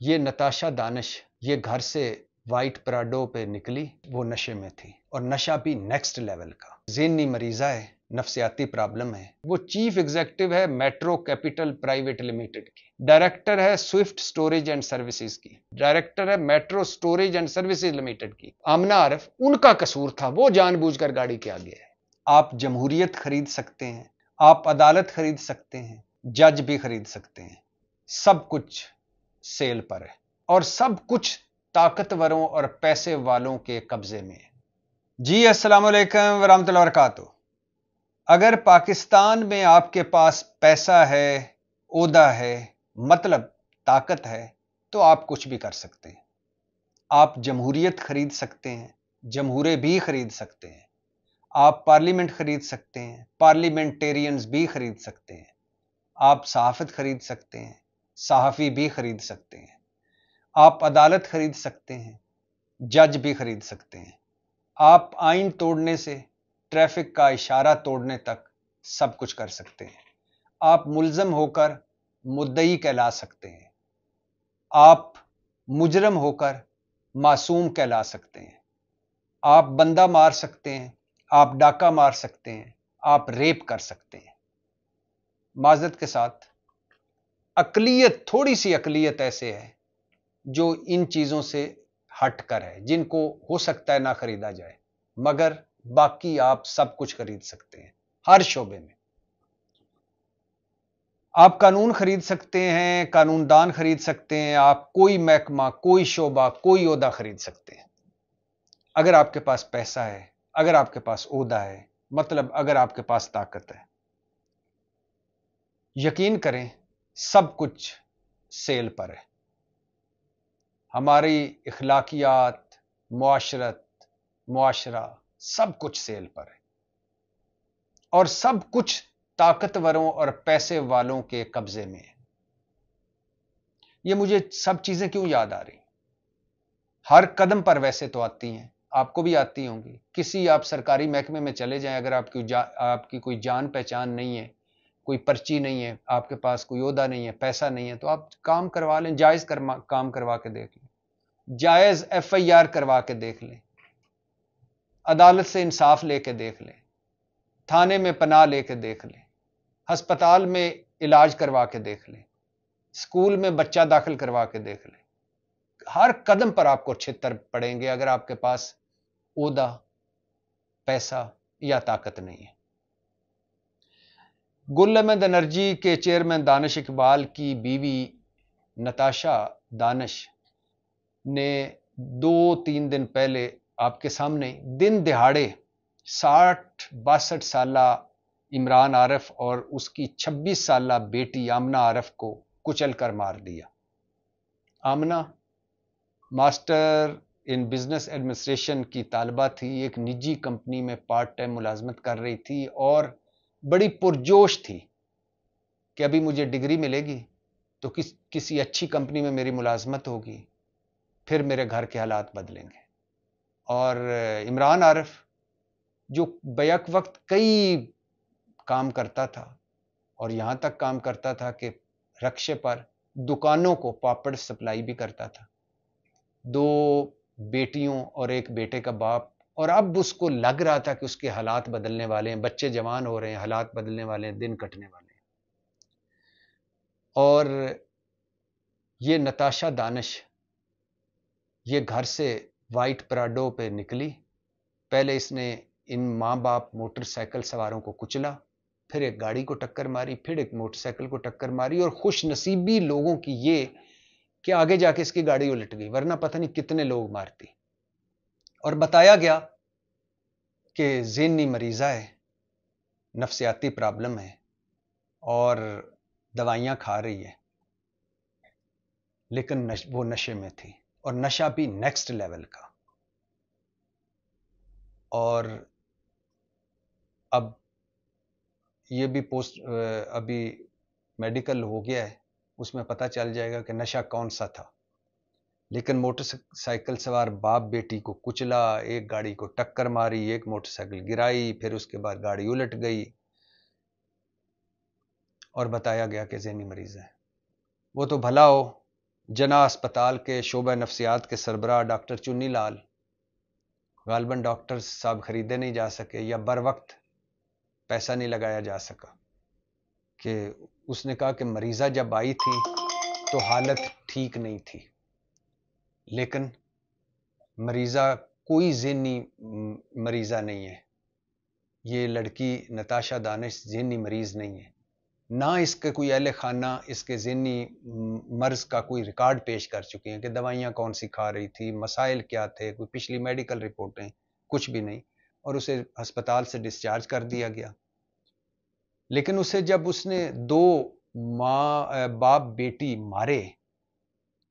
یہ نتاشا دانش یہ گھر سے وائٹ پراڈو پہ نکلی، وہ نشے میں تھی۔ اور نشہ بھی نیکسٹ لیول کا۔ ذہنی مریضہ ہے، نفسیاتی پرابلم ہے۔ وہ چیف ایگزیکٹو ہے میٹرو کیپٹل پرائیویٹ لمیٹڈ کی۔ ڈائریکٹر ہے سوئفٹ سٹوریج اینڈ سروسز کی۔ ڈائریکٹر ہے metro storage and services limited کی۔ آمنا عارف، ان کا قصور تھا، وہ جان بوجھ کر گاڑی کے آگے ہے۔ آپ جمہوریت خرید سکتے ہیں، آپ عدالت خرید سکتے ہیں، جج بھی خرید سکتے ہیں۔ سب کچھ سیل پر ہے۔ اور سب کچھ طاقتوروں اور پیسے والوں کے قبضے میں ہے۔ جی السلام علیکم ورحمۃ اللہ وبرکاتہ۔ اگر پاکستان میں آپ کے پاس پیسہ ہے، عہدہ ہے مطلب طاقت ہے، تو آپ کچھ بھی کر سکتے ہیں۔ آپ جمہوریت خرید سکتے ہیں، جمہورے بھی خرید سکتے ہیں۔ آپ پارلیمنٹ خرید سکتے ہیں، پارلیمنٹیرینز بھی خرید سکتے ہیں۔ آپ صحافت خرید سکتے ہیں۔ صحافی بھی خرید سکتے ہیں۔ آپ عدالت خرید سکتے ہیں، جج بھی خرید سکتے ہیں۔ آپ آئین توڑنے سے، ٹریفک کا اشارہ توڑنے تک سب کچھ کر سکتے ہیں۔ آپ ملزم ہو کر مدئی کہلا سکتے ہیں۔ آپ مجرم ہو کر معصوم کہلا سکتے ہیں۔ آپ بندہ مار سکتے ہیں، آپ ڈاکہ مار سکتے ہیں، آپ ریپ کر سکتے ہیں۔ معذرت کے ساتھ اقلیت، تھوڑی سی اقلیت ایسے ہے جو ان چیزوں سے ہٹ کر ہے، جن کو ہو سکتا ہے نہ خریدا جائے، مگر باقی آپ سب کچھ خرید سکتے ہیں، ہر شعبے میں۔ آپ قانون خرید سکتے ہیں قانون دان خرید سکتے ہیں، آپ کوئی محکمہ، کوئی شعبہ، کوئی عہدہ خرید سکتے ہیں۔ اگر آپ کے پاس پیسہ ہے، اگر آپ کے پاس عہدہ ہے مطلب اگر آپ کے پاس طاقت ہے۔ یقین کریں سب کچھ سیل پر ہے۔ ہماری اخلاقیات، معاشرت، معاشرہ سب کچھ سیل پر ہے۔ اور سب کچھ طاقتوروں اور پیسے والوں کے قبضے میں ہے۔ یہ مجھے سب چیزیں کیوں یاد آ رہی؟ ہر قدم پر ویسے تو آتی ہیں، آپ کو بھی آتی ہوں گی۔ کسی آپ سرکاری محکمے میں چلے جائیں، اگر آپ کی آپ کی کوئی جان پہچان نہیں ہے کوئی پرچی نہیں ہے، آپ کے پاس کوئی عہدہ نہیں ہے، پیسہ نہیں ہے، تو آپ کام کروا لیں، جائز کام کروا کے دیکھ لیں۔ جائز ایف آئی آر کروا کے دیکھ لیں۔ عدالت سے انصاف لے کے دیکھ لیں۔ تھانے میں پناہ لے کے دیکھ لیں۔ ہسپتال میں علاج کروا کے دیکھ لیں۔ اسکول میں بچہ داخل کروا کے دیکھ لیں۔ ہر قدم پر آپ کو چھتر پڑیں گے اگر آپ کے پاس عہدہ، پیسہ یا طاقت نہیں ہے۔ گل احمد انرجی کے چیئرمین دانش اقبال کی بیوی نتاشا دانش نے دو تین دن پہلے آپ کے سامنے دن دہاڑے ساٹھ باسٹھ سالہ عمران عارف اور اس کی چھبیس سالہ بیٹی آمنا عارف کو کچل کر مار دیا۔ Amna master in business administration کی طالبہ تھی، ایک نجی کمپنی میں پارٹ ٹائم ملازمت کر رہی تھی اور بڑی پرجوش تھی کہ ابھی مجھے ڈگری ملے گی تو کس، کسی اچھی کمپنی میں میری ملازمت ہوگی، پھر میرے گھر کے حالات بدلیں گے۔ اور عمران عارف، جو بیک وقت کئی کام کرتا تھا اور یہاں تک کام کرتا تھا کہ رکشے پر دکانوں کو پاپڑ سپلائی بھی کرتا تھا، دو بیٹیوں اور ایک بیٹے کا باپ اور اب اس کو لگ رہا تھا کہ اس کے حالات بدلنے والے ہیں، بچے جوان ہو رہے ہیں، حالات بدلنے والے ہیں، دن کٹنے والے ہیں۔ اور یہ نتاشا دانش یہ گھر سے وائٹ پراڈو پہ نکلی۔ پہلے اس نے ان ماں باپ موٹر سائیکل سواروں کو کچلا، پھر ایک گاڑی کو ٹکر ماری، پھر ایک موٹر سائیکل کو ٹکر ماری اور خوش نصیبی لوگوں کی یہ کہ آگے جا کے اس کی گاڑی الٹ گئی، ورنہ پتہ نہیں کتنے لوگ مارتی۔ اور بتایا گیا کہ ذہنی مریضہ ہے، نفسیاتی پرابلم ہے اور دوائیاں کھا رہی ہے۔ لیکن وہ نشے میں تھی اور نشہ بھی نیکسٹ لیول کا۔ اور اب یہ بھی پوسٹ، ابھی میڈیکل ہو گیا ہے، اس میں پتہ چل جائے گا کہ نشہ کون سا تھا۔ لیکن موٹر سائیکل سوار باپ بیٹی کو کچلا، ایک گاڑی کو ٹکر ماری، ایک موٹر سائیکل گرائی، پھر اس کے بعد گاڑی الٹ گئی۔ اور بتایا گیا کہ ذہنی مریض ہے وہ تو بھلا ہو جنا اسپتال کے شعبہ نفسیات کے سربراہ ڈاکٹر چنی لال۔ غالباً ڈاکٹر صاحب خریدے نہیں جا سکے یا بر وقت پیسہ نہیں لگایا جا سکا۔ کہ اس نے کہا کہ مریضہ جب آئی تھی تو حالت ٹھیک نہیں تھی۔ لیکن مریضہ کوئی ذہنی مریضہ نہیں ہے۔ یہ لڑکی نتاشا دانش ذہنی مریض نہیں ہے۔ نہ اس کے کوئی اہل خانہ، اس کے ذہنی مرض کا کوئی ریکارڈ پیش کر چکے ہیں کہ دوائیاں کون سی کھا رہی تھی، مسائل کیا تھے، کوئی پچھلی میڈیکل رپورٹیں، کچھ بھی نہیں۔ اور اسے ہسپتال سے ڈسچارج کر دیا گیا۔ لیکن اسے جب اس نے دو ماں، باپ بیٹی مارے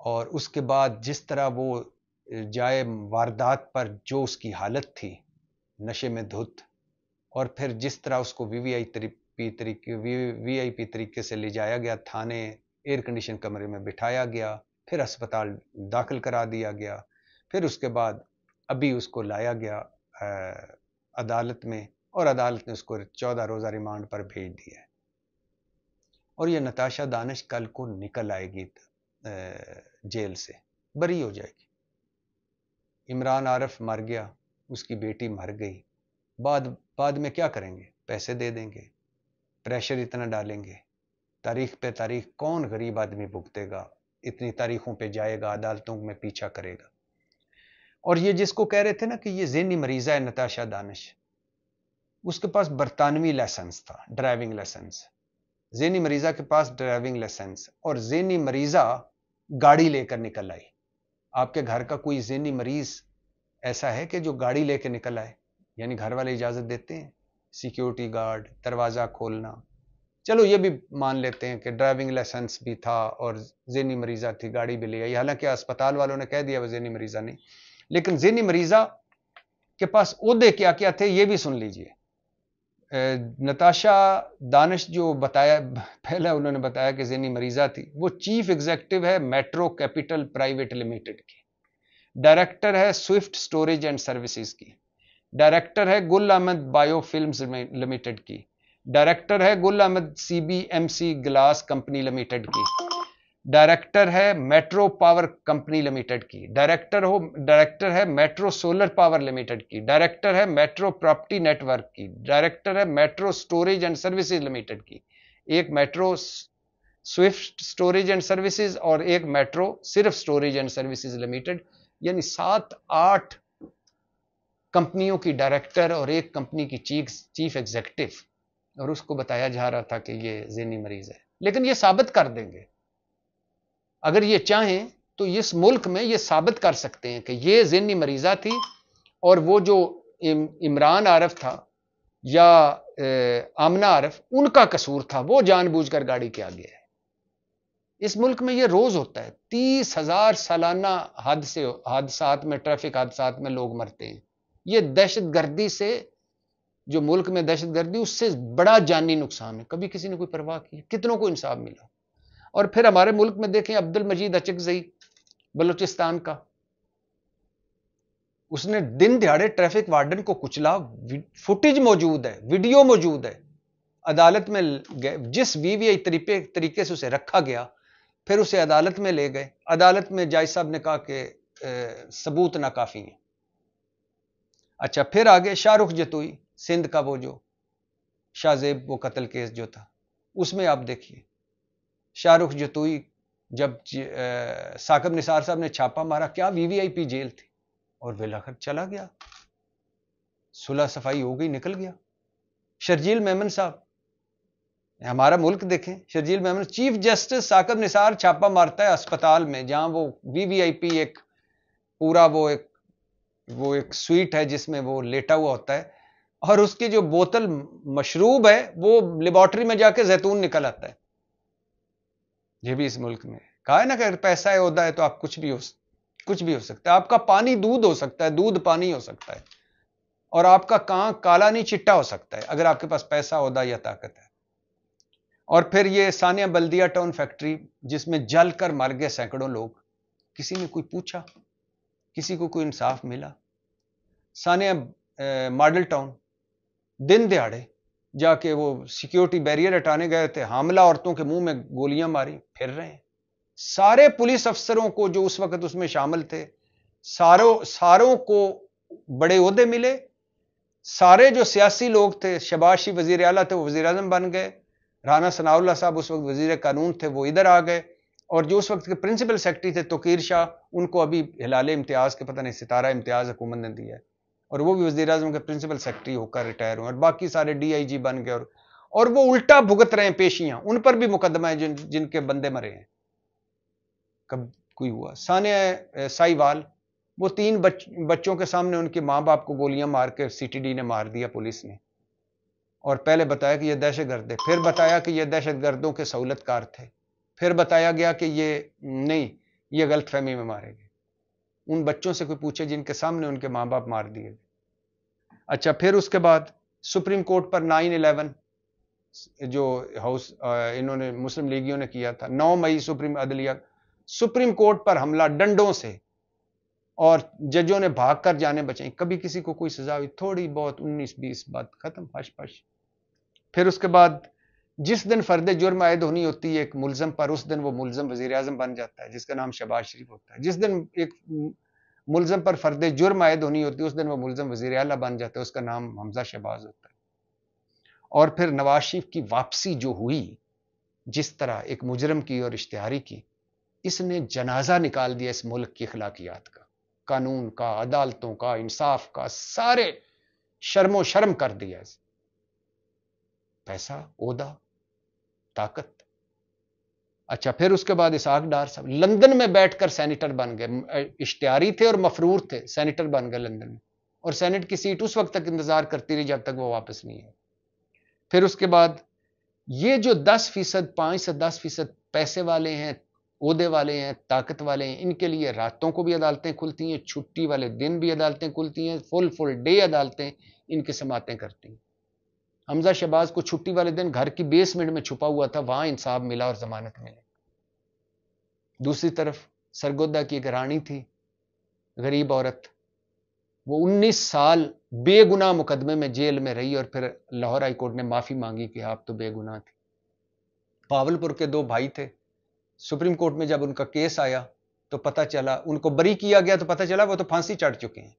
اور اس کے بعد جس طرح وہ جائے واردات پر جو اس کی حالت تھی، نشے میں دھت، اور پھر جس طرح اس کو وی وی آئی پی طریقے، وی آئی پی طریقے سے لے جایا گیا، تھانے ایئر کنڈیشن کمرے میں بٹھایا گیا، پھر اسپتال داخل کرا دیا گیا، پھر اس کے بعد ابھی اس کو لایا گیا عدالت میں، اور عدالت نے اس کو چودہ روزہ ریمانڈ پر بھیج دیا ہے۔ اور یہ نتاشا دانش کل کو نکل آئے گی۔ جیل سے۔ بری ہو جائے گی۔ عمران عارف مر گیا، اس کی بیٹی مر گئی۔ بعد بعد میں کیا کریں گے؟ پیسے دے دیں گے پریشر اتنا ڈالیں گے۔ تاریخ پہ تاریخ کون غریب آدمی بھگتے گا؟ اتنی تاریخوں پہ جائے گا، عدالتوں میں پیچھا کرے گا۔ اور یہ جس کو کہہ رہے تھے نا کہ یہ ذہنی مریضہ ہے، نتاشا دانش، اس کے پاس برطانوی لائسنس تھا ڈرائیونگ لائسنس ذہنی مریضہ کے پاس ڈرائیونگ لائسنس اور ذہنی مریضہ گاڑی لے کر نکل آئی۔ آپ کے گھر کا کوئی ذہنی مریض ایسا ہے کہ جو گاڑی لے کے نکل آئے؟ یعنی گھر والے اجازت دیتے ہیں؟ سیکیورٹی گارڈ دروازہ کھولنا۔ چلو یہ بھی مان لیتے ہیں کہ ڈرائیونگ لائسنس بھی تھا اور ذہنی مریضہ تھی، گاڑی بھی لے آئی۔ حالانکہ اسپتال والوں نے کہہ دیا وہ ذہنی مریضہ نہیں۔ لیکن ذہنی مریضہ کے پاس عہدے کیا کیا تھے یہ بھی سن لیجیے۔ نتاشا دانش جو بتایا، پہلے انہوں نے بتایا کہ ذہنی مریضہ تھی، وہ چیف ایگزیکٹو ہے میٹرو کیپٹل پرائیویٹ لمیٹڈ کی۔ ڈائریکٹر ہے سوئفٹ سٹوریج اینڈ سروسز کی۔ ڈائریکٹر ہے Gul Ahmed bio films limited کی۔ ڈائریکٹر ہے Gul Ahmed C B M C glass company limited کی۔ ڈائریکٹر ہے میٹرو پاور کمپنی لمیٹڈ کی۔ ڈائریکٹر ہو ڈائریکٹر ہے میٹرو سولر پاور لمیٹڈ کی۔ ڈائریکٹر ہے میٹرو پراپرٹی نیٹ ورک کی۔ ڈائریکٹر ہے metro storage and services limited کی۔ ایک metro swift storage and services اور ایک میٹرو صرف سٹوریج اینڈ سروسز لمیٹڈ۔ یعنی سات آٹھ کمپنیوں کی ڈائریکٹر اور ایک کمپنی کی چیف چیف ایگزیکٹو اور اس کو بتایا جا رہا تھا کہ یہ ذہنی مریض ہے۔ لیکن یہ ثابت کر دیں گے۔ اگر یہ چاہیں تو اس ملک میں یہ ثابت کر سکتے ہیں کہ یہ ذہنی مریضہ تھی اور وہ جو عمران عارف تھا یا آمنہ عارف، ان کا قصور تھا، وہ جان بوجھ کر گاڑی کے آگے ہے۔ اس ملک میں یہ روز ہوتا ہے، تیس ہزار سالانہ حادثے، حادثات میں، ٹریفک حادثات میں لوگ مرتے ہیں۔ یہ دہشت گردی سے، جو ملک میں دہشت گردی، اس سے بڑا جانی نقصان ہے۔ کبھی کسی نے کوئی پرواہ کی؟ کتنوں کو انصاف ملا؟ اور پھر ہمارے ملک میں دیکھیں عبد المجید اچکزئی، بلوچستان کا۔ اس نے دن دیہڑے ٹریفک وارڈن کو کچلا فوٹیج موجود ہے، ویڈیو موجود ہے۔ عدالت میں جس وی وی آئی طریقے سے اسے رکھا گیا، پھر اسے عدالت میں لے گئے۔ عدالت میں جائز صاحب نے کہا کہ ثبوت نہ کافی ہیں اچھا پھر آگے شاہ رخ جتوئی، سندھ کا وہ جو، شاہ زیب وہ قتل کیس جو تھا، اس میں آپ دیکھیے۔ شاہ رخ جتوئی جب جی، ساکب نثار صاحب نے چھاپا مارا، کیا وی وی آئی پی جیل تھی؟ اور ولاخر چلا گیا۔ صلح صفائی ہو گئی، نکل گیا۔ شرجیل میمن صاحب، ہمارا ملک دیکھیں، شرجیل میمن، چیف جسٹس ساکب نثار چھاپا مارتا ہے اسپتال میں، جہاں وہ وی وی آئی پی ایک پورا وہ ایک وہ ایک سویٹ ہے جس میں وہ لیٹا ہوا ہوتا ہے۔ اور اس کی جو بوتل مشروب ہے، وہ لیبورٹری میں جا کے زیتون نکل آتا ہے۔ یہ بھی اس ملک میں۔ کہا ہے نا کہ اگر پیسہ ہے عہدہ ہے تو آپ کچھ بھی ہو کچھ بھی ہو سکتا ہے۔ آپ کا پانی دودھ ہو سکتا ہے، دودھ پانی ہو سکتا ہے۔ اور آپ کا کان کالا نہیں، چٹا ہو سکتا ہے۔ اگر آپ کے پاس پیسہ عہدہ یا طاقت ہے۔ اور پھر یہ ثانیہ بلدیا ٹاؤن فیکٹری، جس میں جل کر مر گئے سینکڑوں لوگ۔ کسی نے کوئی پوچھا؟ کسی کو کوئی انصاف ملا؟ ثانیہ ماڈل ٹاؤن، دن دیہڑے جا کے وہ سیکیورٹی بیریئر ہٹانے گئے تھے، حاملہ عورتوں کے منہ میں گولیاں ماری، پھر رہے ہیں۔ سارے پولیس افسروں کو جو اس وقت اس میں شامل تھے ساروں ساروں کو بڑے عہدے ملے۔ سارے جو سیاسی لوگ تھے شباشی وزیر اعلیٰ تھے، وہ وزیر اعظم بن گئے۔ رانا ثناء اللہ صاحب اس وقت وزیر قانون تھے، وہ ادھر آ گئے۔ اور جو اس وقت کے پرنسپل سیکٹری تھے، توقیر شاہ، ان کو ابھی ہلال امتیاز کے، پتہ نہیں ستارہ امتیاز حکومت نے دیا ہے۔ اور وہ بھی وزیر اعظم کے پرنسپل سیکٹری ہو کر ریٹائر ہوئے اور باقی سارے ڈی آئی جی بن گئے اور اور وہ الٹا بھگت رہے ہیں پیشیاں ان پر بھی مقدمہ ہے جن جن کے بندے مرے ہیں۔ کب کوئی ہوا؟ سانیہ سائی وال وہ تین بچ, بچوں کے سامنے ان کے ماں باپ کو گولیاں مار کے سی ٹی ڈی نے مار دیا پولیس نے۔ اور پہلے بتایا کہ یہ دہشت گرد ہے پھر بتایا کہ یہ دہشت گردوں کے سہولت کار تھے۔ پھر بتایا گیا کہ یہ نہیں یہ غلط فہمی میں مارے گئے۔ ان بچوں سے کوئی پوچھے جن کے سامنے ان کے ماں باپ مار دیے گئے۔ اچھا پھر اس کے بعد سپریم کورٹ پر نائن الیون جو ہاؤس، انہوں نے مسلم لیگیوں نے کیا تھا، نو مئی سپریم عدلیہ، سپریم کورٹ پر حملہ ڈنڈوں سے اور ججوں نے بھاگ کر جانے بچائیں۔ کبھی کسی کو کوئی سزا ہوئی، تھوڑی بہت انیس بیس بات ختم، پش پش۔ پھر اس کے بعد جس دن فرد جرم عائد ہونی ہوتی ہے، ایک ملزم پر، اس دن وہ ملزم وزیر اعظم بن جاتا ہے، جس کا نام شباز شریف ہوتا ہے۔ جس دن ایک ملزم پر فرد جرم عائد ہونی ہوتی ہے، اس دن وہ ملزم وزیر اعلیٰ بن جاتا ہے، اس کا نام حمزہ شہباز ہوتا ہے۔ اور پھر نواز شریف کی واپسی جو ہوئی، جس طرح ایک مجرم کی اور اشتہاری کی، اس نے جنازہ نکال دیا اس ملک کی اخلاقیات کا۔ قانون کا، عدالتوں کا، انصاف کا، سارے شرم و شرم کر دیا پیسہ، عہدہ طاقت۔ اچھا پھر اس کے بعد اسحاق ڈار صاحب، لندن میں بیٹھ کر سینیٹر بن گئے۔ اشتہاری تھے اور مفرور تھے، سینیٹر بن گئے لندن میں۔ اور سینٹ کی سیٹ اس وقت تک انتظار کرتی رہی جب تک وہ واپس نہیں ہے پھر اس کے بعد یہ جو دس فیصد، پانچ سے دس فیصد پیسے والے ہیں، عہدے والے ہیں، طاقت والے ہیں، ان کے لیے راتوں کو بھی عدالتیں کھلتی ہیں، چھٹی والے دن بھی عدالتیں کھلتی ہیں فل فل ڈے عدالتیں ان کی سماعتیں کرتی ہیں۔ حمزہ شہباز کو چھٹی والے دن گھر کی بیسمنٹ میں چھپا ہوا تھا، وہاں انصاف ملا اور ضمانت ملی۔ دوسری طرف سرگودا کی ایک رانی تھی، غریب عورت۔ وہ انیس سال بے گنا مقدمے میں جیل میں رہی اور پھر لاہور ہائی کورٹ نے معافی مانگی کہ آپ تو بے گناہ تھی پاول پور کے دو بھائی تھے۔ سپریم کورٹ میں جب ان کا کیس آیا تو پتا چلا، ان کو بری کیا گیا تو پتا چلا وہ تو پھانسی چڑھ چکے ہیں۔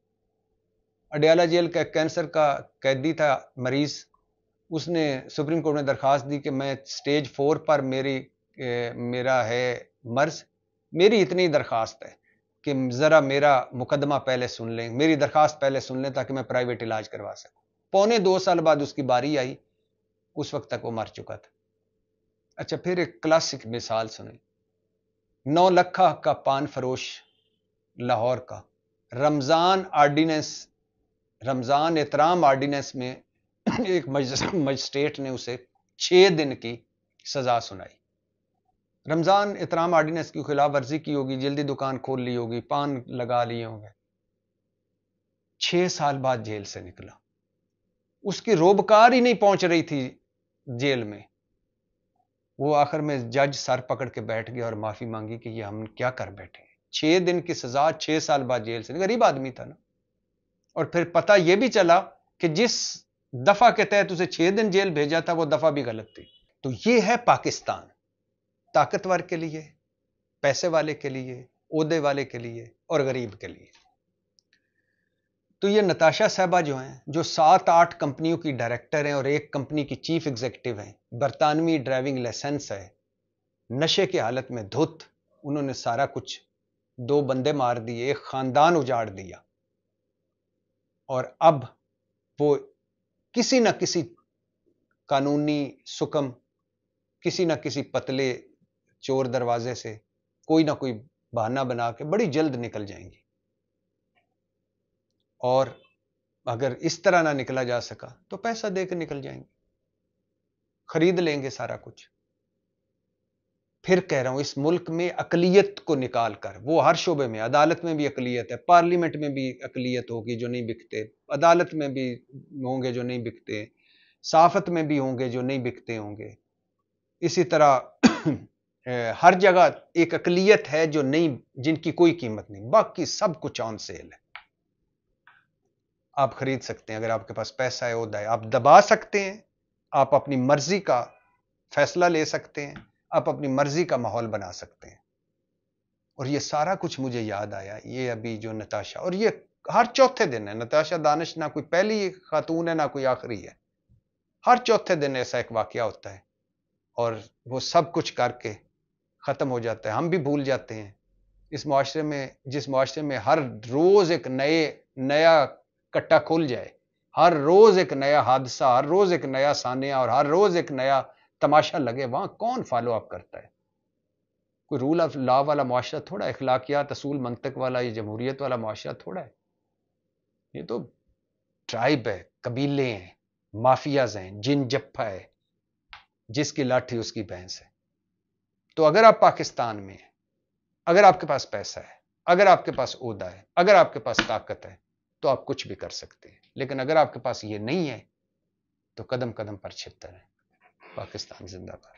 اڈیالہ جیل کا کینسر کا قیدی تھا مریض۔ اس نے سپریم کورٹ میں درخواست دی کہ میں سٹیج فور پر میری میرا ہے مرض، میری اتنی درخواست ہے کہ ذرا میرا مقدمہ پہلے سن لیں، میری درخواست پہلے سن لیں تاکہ میں پرائیویٹ علاج کروا سکوں۔ پونے دو سال بعد اس کی باری آئی، اس وقت تک وہ مر چکا تھا۔ اچھا پھر ایک کلاسک مثال سنیں۔ نو لکھا کا پان فروش لاہور کا۔ رمضان آرڈیننس، رمضان احترام آرڈیننس میں ایک مجسٹریٹ نے اسے چھ دن کی سزا سنائی۔ رمضان احترام آرڈیننس کی خلاف ورزی کی ہوگی، جلدی دکان کھول لی ہوگی، پان لگا لیے ہوں گے۔ چھ سال بعد جیل سے نکلا۔ اس کی روبکار ہی نہیں پہنچ رہی تھی جیل میں۔ وہ آخر میں جج سر پکڑ کے بیٹھ گیا اور معافی مانگی کہ یہ ہم کیا کر بیٹھے چھ دن کی سزا چھ سال بعد جیل سے غریب آدمی تھا نا۔ اور پھر پتا یہ بھی چلا کہ جس دفعہ کے تحت اسے چھ دن جیل بھیجا تھا، وہ دفعہ بھی غلط تھی۔ تو یہ ہے پاکستان۔ طاقتور کے لیے، پیسے والے کے لیے، عہدے والے کے لیے اور غریب کے لیے۔ تو یہ نتاشا صاحبہ جو ہیں، جو سات آٹھ کمپنیوں کی ڈائریکٹر ہیں اور ایک کمپنی کی چیف ایگزیکٹو ہیں، برطانوی ڈرائیونگ لائسنس ہے، نشے کی حالت میں دھت، انہوں نے سارا کچھ دو بندے مار دیے، ایک خاندان اجاڑ دیا۔ اور اب وہ کسی نہ کسی قانونی سکم، کسی نہ کسی پتلے چور دروازے سے کوئی نہ کوئی بہانہ بنا کے بڑی جلد نکل جائیں گی۔ اور اگر اس طرح نہ نکلا جا سکا تو پیسہ دے کے نکل جائیں گے خرید لیں گے سارا کچھ۔ پھر کہہ رہا ہوں، اس ملک میں اقلیت کو نکال کر، وہ ہر شعبے میں، عدالت میں بھی اقلیت ہے، پارلیمنٹ میں بھی اقلیت ہوگی جو نہیں بکتے، عدالت میں بھی ہوں گے جو نہیں بکتے صافت میں بھی ہوں گے جو نہیں بکتے ہوں گے۔ اسی طرح ہر جگہ ایک اقلیت ہے جو نہیں، جن کی کوئی قیمت نہیں، باقی سب کچھ آن سیل ہے۔ آپ خرید سکتے ہیں، اگر آپ کے پاس پیسہ ہے عہدہ ہے آپ دبا سکتے ہیں، آپ اپنی مرضی کا فیصلہ لے سکتے ہیں۔ آپ اپنی مرضی کا ماحول بنا سکتے ہیں۔ اور یہ سارا کچھ مجھے یاد آیا، یہ ابھی جو نتاشا، اور یہ ہر چوتھے دن ہے، نتاشا دانش نہ کوئی پہلی خاتون ہے، نہ کوئی آخری ہے۔ ہر چوتھے دن ایسا ایک واقعہ ہوتا ہے، اور وہ سب کچھ کر کے ختم ہو جاتا ہے، ہم بھی بھول جاتے ہیں۔ اس معاشرے میں، جس معاشرے میں ہر روز ایک نئے، نیا کٹا کھل جائے، ہر روز ایک نیا حادثہ، ہر روز ایک نیا سانیہ اور ہر روز ایک نیا تماشا لگے، وہاں کون فالو اپ کرتا ہے؟ کوئی رول آف لا والا معاشرہ تھوڑا اخلاقیات، اصول، منطق والا، یہ جمہوریت والا معاشرہ تھوڑا ہے؟ یہ تو ٹرائب ہے، قبیلے ہیں مافیاز ہیں، جن جپا ہے، جس کی لاٹھی اس کی بھینس ہے۔ تو اگر آپ پاکستان میں ہیں، اگر آپ کے پاس پیسہ ہے، اگر آپ کے پاس عہدہ ہے، اگر آپ کے پاس طاقت ہے، تو آپ کچھ بھی کر سکتے ہیں۔ لیکن اگر آپ کے پاس یہ نہیں ہے، تو قدم قدم پر چھتر ہے پاکستان زندہ باد